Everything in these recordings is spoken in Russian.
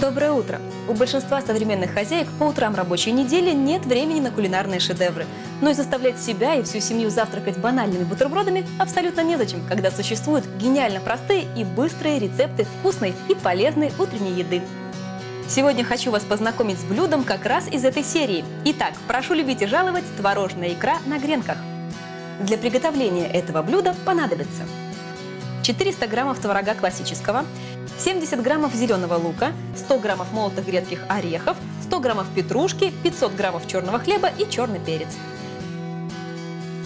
Доброе утро! У большинства современных хозяек по утрам рабочей недели нет времени на кулинарные шедевры. Но и заставлять себя и всю семью завтракать банальными бутербродами абсолютно незачем, когда существуют гениально простые и быстрые рецепты вкусной и полезной утренней еды. Сегодня хочу вас познакомить с блюдом как раз из этой серии. Итак, прошу любить и жаловать творожная икра на гренках. Для приготовления этого блюда понадобится 400 граммов творога классического, 70 граммов зеленого лука, 100 граммов молотых грецких орехов, 100 граммов петрушки, 500 граммов черного хлеба и черный перец.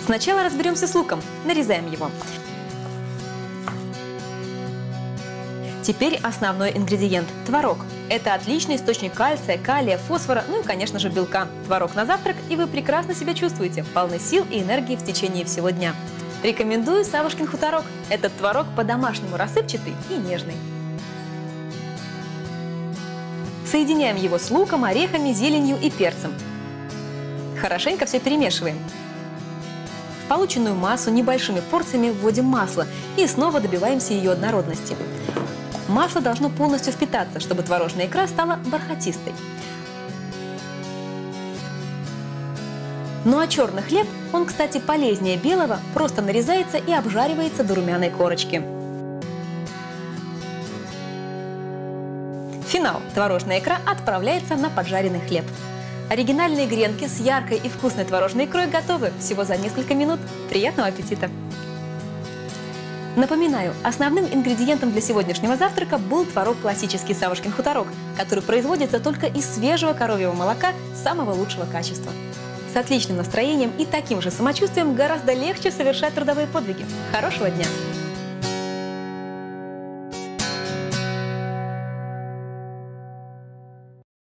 Сначала разберемся с луком. Нарезаем его. Теперь основной ингредиент – творог. Это отличный источник кальция, калия, фосфора, ну и, конечно же, белка. Творог на завтрак, и вы прекрасно себя чувствуете, полны сил и энергии в течение всего дня. Рекомендую Савушкин хуторок. Этот творог по-домашнему рассыпчатый и нежный. Соединяем его с луком, орехами, зеленью и перцем. Хорошенько все перемешиваем. В полученную массу небольшими порциями вводим масло и снова добиваемся ее однородности. Масло должно полностью впитаться, чтобы творожная икра стала бархатистой. Ну а черный хлеб, он, кстати, полезнее белого, просто нарезается и обжаривается до румяной корочки. Финал. Творожная икра отправляется на поджаренный хлеб. Оригинальные гренки с яркой и вкусной творожной икрой готовы всего за несколько минут. Приятного аппетита! Напоминаю, основным ингредиентом для сегодняшнего завтрака был творог классический Савушкин хуторок, который производится только из свежего коровьего молока самого лучшего качества. С отличным настроением и таким же самочувствием гораздо легче совершать трудовые подвиги. Хорошего дня!